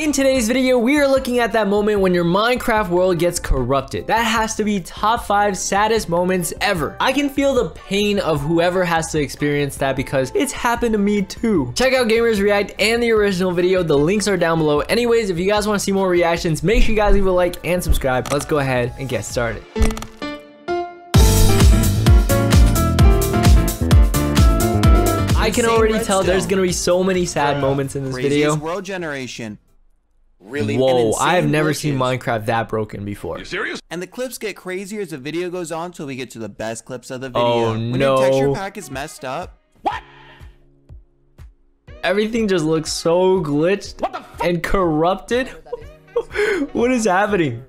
In today's video, we are looking at that moment when your Minecraft world gets corrupted. That has to be top 5 saddest moments ever. I can feel the pain of whoever has to experience that because it's happened to me too. Check out Gamers React and the original video. The links are down below. Anyways, if you guys want to see more reactions, make sure you guys leave a like and subscribe. Let's go ahead and get started. I can already tell there's gonna be so many sad moments in this video. world generation. Really Whoa, I have never seen Minecraft that broken before. You serious? And the clips get crazier as the video goes on till we get to the best clips of the oh, video. Oh, when no. your texture pack is messed up. What? Everything just looks so glitched and corrupted. what is happening?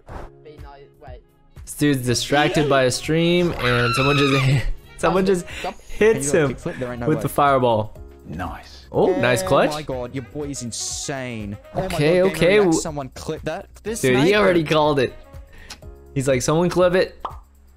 This dude's distracted by a stream and someone just someone just hits him with the fireball. Nice. Oh, nice clutch. Oh my god, your boy is insane. Oh Okay, god, okay, React, Someone clip that. This Dude, he already called it. He's like, someone clip it.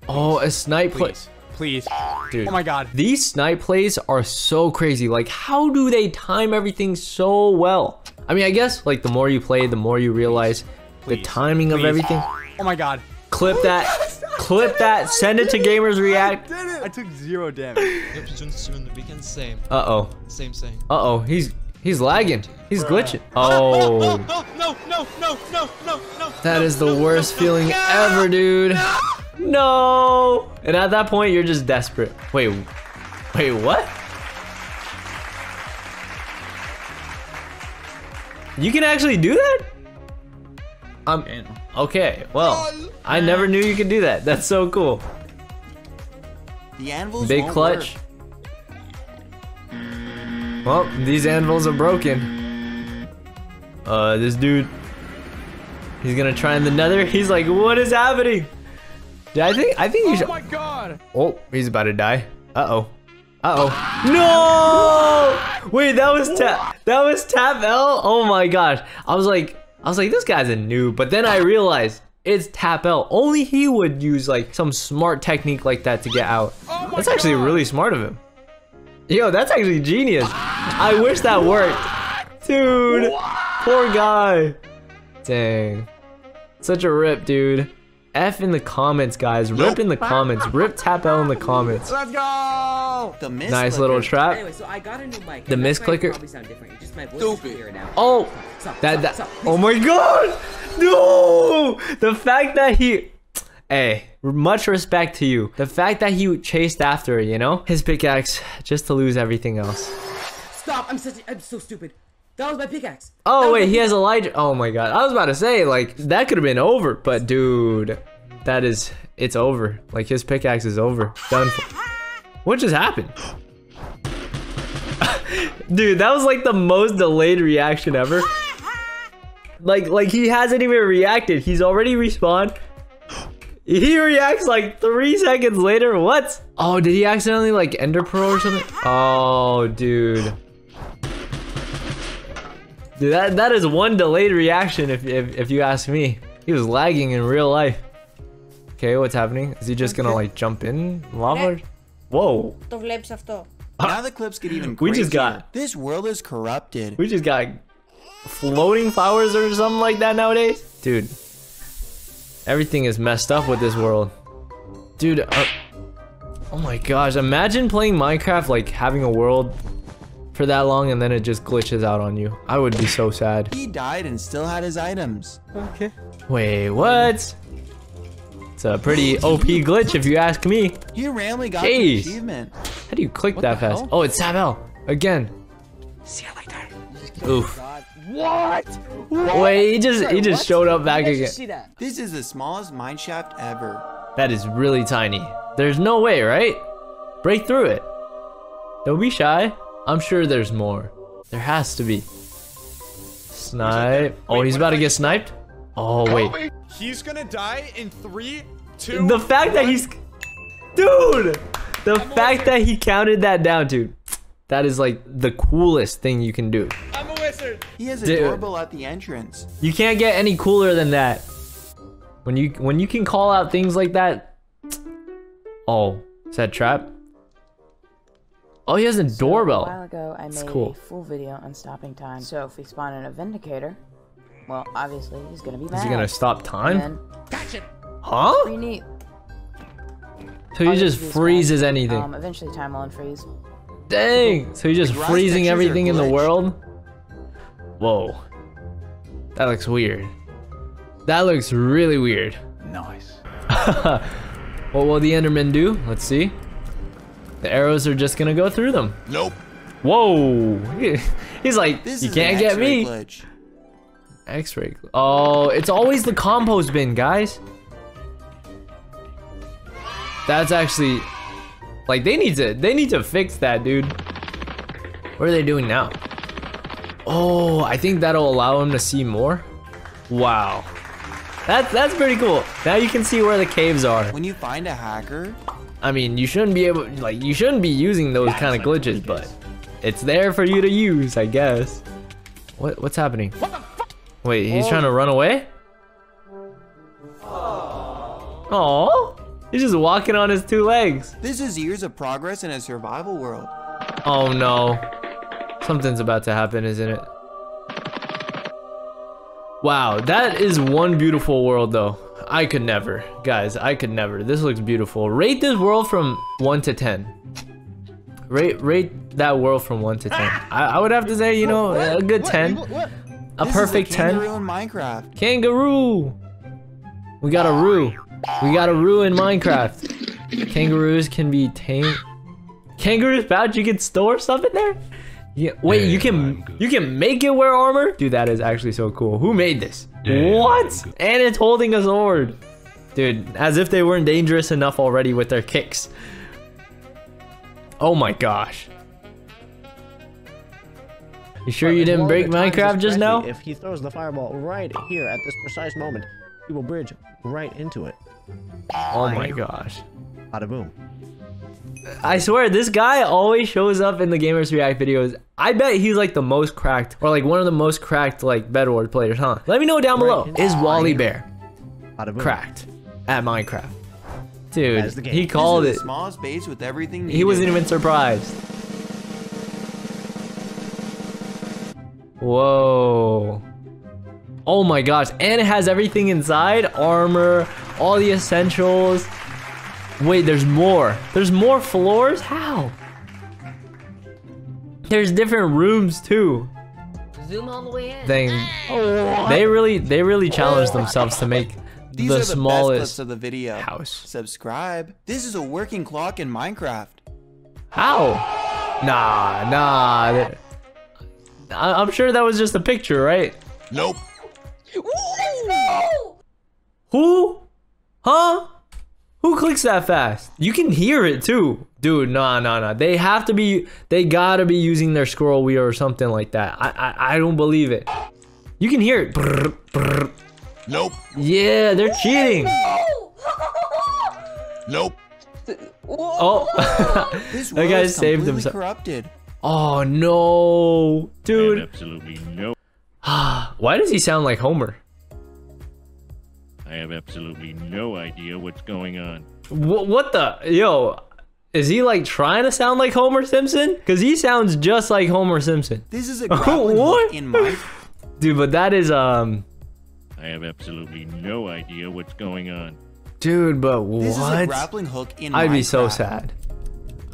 Oh, a snipe play. Please. Please. Dude. Oh my god. These snipe plays are so crazy. Like, how do they time everything so well? I mean, I guess, like, the more you play, the more you realize the Please. timing of everything. Oh my god. Clip that. Clip that. Send it to Gamers React. I took zero damage. Yep, just doing the weekend same. Uh-oh. Same same. Uh-oh. He's he's lagging. He's glitching. Oh. No, no, no, no, no, no, no. That is the worst feeling ever, dude. No. And at that point, you're just desperate. Wait. Wait, what? You can actually do that? Um, okay, well, I never knew you could do that. That's so cool. The anvils Big won't clutch. work. Well, these anvils are broken. Uh, this dude, he's gonna try in the nether. He's like, what is happening? Yeah, I think, I think you should. Oh my god. Oh, he's about to die. Uh-oh. Uh-oh. No! Wait, that was tap. That was TapL. Oh my gosh. I was like, I was like, this guy's a noob. But then I realized it's TapL. Only he would use like some smart technique like that to get out. Oh That's actually God. really smart of him. Yo, that's actually genius. I wish that worked. Dude, poor guy. Dang. Such a rip, dude. F in the comments, guys. Rip in the comments. Rip TapL in the comments. Let's go. The mist Nice little trap. Anyway, so I got a new mic. The and that's why it misclicker? Probably sound different. Just my voice Stupid. now. Oh, Stop, that stop, that. stop, Oh my god! No! The fact that he. Hey, much respect to you. The fact that he chased after it, you know, his pickaxe just to lose everything else. Stop! I'm such. A, I'm so stupid. That was my pickaxe. Oh was wait, he has Elijah. Oh my god, I was about to say like that could have been over, but dude, that is it's over. Like his pickaxe is over, done. For. What just happened? dude, that was like the most delayed reaction ever. Like like he hasn't even reacted. He's already respawned. He reacts like three seconds later. What? Oh, did he accidentally like ender pearl or something? Oh, dude. Dude, that, that is one delayed reaction if, if, if you ask me. He was lagging in real life. Okay, what's happening? Is he just gonna like jump in lava? Whoa, Το βλέπεις αυτό. Now the clips get even We crazier. just got- This world is corrupted. we just got floating flowers or something like that nowadays? Dude, everything is messed up with this world. Dude, uh, oh my gosh, imagine playing Minecraft like having a world for that long and then it just glitches out on you. I would be so sad. He died and still had his items. Okay. Wait, what? It's a pretty OP glitch if you ask me. He randomly got Jeez. the achievement. How do you click that fast? hell? Oh, it's Sabel again. See you later. Oof. What? Wait, he just he just showed up back again. see that. This is the smallest mine shaft ever. That is really tiny. There's no way, right? Break through it. Don't be shy. I'm sure there's more. There has to be. Snipe. Oh, he's about to if I- get sniped. Oh wait. He's gonna die in three, two. The fact that he's, dude, the fact that he counted that down, dude. That is like the coolest thing you can do. I'm a wizard. He has a Dude. doorbell at the entrance. You can't get any cooler than that. When you when you can call out things like that. Oh, is that trap? Oh, he has a So, doorbell. a while ago, I That's made cool. a full video on stopping time. So if we spawn in a Vindicator, Well, obviously he's gonna be mad. Is he gonna stop time? And Huh? pretty neat. So he All you just have to do is freezes fast. anything. Um, eventually time will unfreeze. Dang! So he's just grass freezing everything in the world? Whoa. That looks weird. That looks really weird. Nice. What will the Enderman do? Let's see. The arrows are just gonna go through them. Nope. Whoa! He's like, This you can't get me. glitch. X-ray. Oh, it's always the compost bin, guys. That's actually, like, they need to, they need to fix that, dude. What are they doing now? Oh, I think that'll allow him to see more. Wow. That's that's pretty cool. Now you can see where the caves are. When you find a hacker, I mean, you shouldn't be able, like, you shouldn't be using those kind of glitches, but it's there for you to use, I guess. What what's happening? Wait, he's trying to run away? Oh, he's just walking on his two legs. this is years of progress in a survival world. Oh no, something's about to happen, isn't it? Wow, that is one beautiful world though. I could never, guys, I could never. This looks beautiful. Rate this world from one to 10. Rate, rate that world from one to 10. Ah! I, I would have to say, you know, a good 10. A perfect 10. kangaroo in Minecraft. Kangaroo. We got a ah! roo. We got a roo in Minecraft. Kangaroos can be tamed. Kangaroos pouch, you can store stuff in there? Yeah, wait, you can you can make it wear armor? Dude, that is actually so cool. Who made this? What? And it's holding a sword. Dude, as if they weren't dangerous enough already with their kicks. Oh my gosh. You sure you didn't break Minecraft just now? If he throws the fireball right here at this precise moment, he will bridge right into it. Oh my gosh. Bada boom. I swear, this guy always shows up in the Gamers React videos. I bet he's like the most cracked, or like one of the most cracked like Bedwars players, huh? Let me know down below. Is Wallibear cracked at Minecraft? That is the Dude, he called it. it. is the smallest base with everything. He wasn't even surprised. Whoa. Oh my gosh. And it has everything inside armor, all the essentials. Wait, there's more. There's more floors? How? There's different rooms too. Zoom all the way in. Thing. They really, they really challenge themselves to make These the are the best clips smallest of the video. house. Subscribe. This is a working clock in Minecraft. How? Nah, nah. I- I'm sure that was just a picture, right? Nope. Who? Huh? Who clicks that fast? You can hear it too. Dude, nah, nah, nah. They have to be, they gotta be using their scroll wheel or something like that. I, I, I don't believe it. You can hear it. Brrr, brrr. Nope. Yeah, they're cheating. Nope. Oh. This That guy is saved completely himself. corrupted. oh no. Dude. absolutely no. Why does he sound like Homer? I have absolutely no idea what's going on. What, what the? Yo, is he like trying to sound like Homer Simpson? Because he sounds just like Homer Simpson. This is a grappling What? hook in Minecraft. Dude, but that is, um, I have absolutely no idea what's going on. dude, but what? This is a what? grappling hook in Minecraft. I'd be so sad.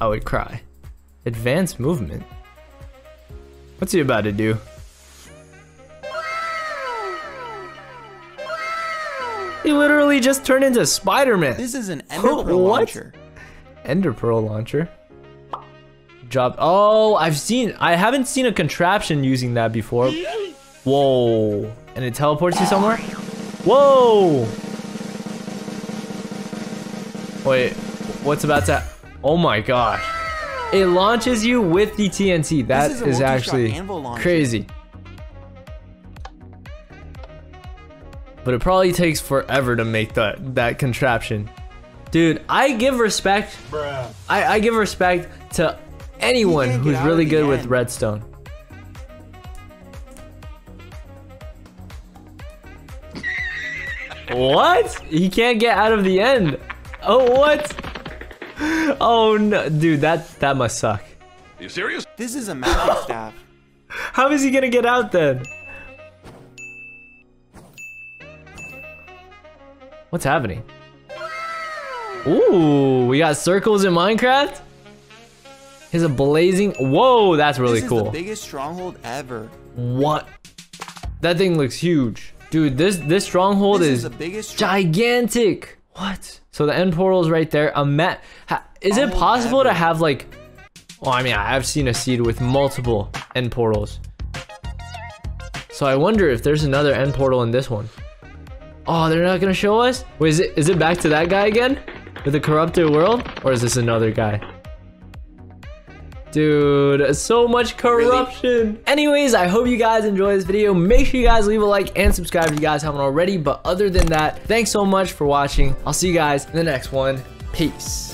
I would cry. Advanced movement. What's he about to do? He literally just turned into Spider-Man. This is an ender pearl launcher. Ender Pearl launcher. Drop. Oh, I've seen. I haven't seen a contraption using that before. Whoa. And it teleports you somewhere? Whoa. Wait. What's about to. Oh my gosh. It launches you with the TNT. That is is, multi-shot actually crazy. But it probably takes forever to make that that contraption. Dude, I give respect. I, I give respect to anyone who's really at the good with redstone. what? He can't get out of the end. Oh, what? Oh no, dude, that that must suck. Are you serious? This is a magic staff. How is he gonna get out then? What's happening? Ooh, we got circles in Minecraft? Here's a blazing. Whoa, that's really this cool. is the biggest stronghold ever. What? That thing looks huge. Dude, this this stronghold This is, is the biggest strong- gigantic. What? So the end portal is right there. A mat. Ha- is it Oh, possible to have like? Well, I mean, I've seen a seed with multiple end portals. So I wonder if there's another end portal in this one. Oh, they're not gonna show us? Wait, is it is it back to that guy again? With the corrupted world? Or is this another guy? Dude, so much corruption. Anyways, I hope you guys enjoy this video. Make sure you guys leave a like and subscribe if you guys haven't already. But other than that, thanks so much for watching. I'll see you guys in the next one. Peace.